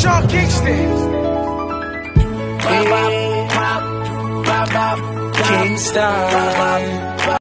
Sean Kingston. Kingston.